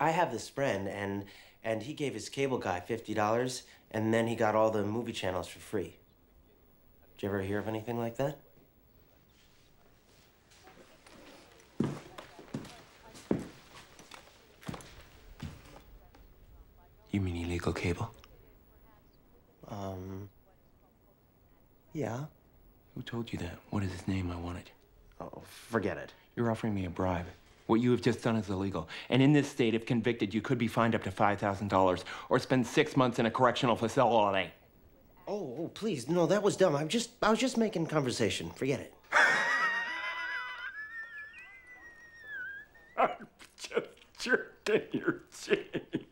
I have this friend, and and he gave his cable guy fifty dollars, and then he got all the movie channels for free. Did you ever hear of anything like that? You mean illegal cable? Um. Yeah. Who told you that? What is his name? I want it. Oh, forget it. You're offering me a bribe. What you have just done is illegal. And in this state, if convicted, you could be fined up to $5,000 or spend six months in a correctional facility. Oh, oh, please, no, that was dumb. I'm just, I was just making conversation. Forget it. I'm just jerking your chain.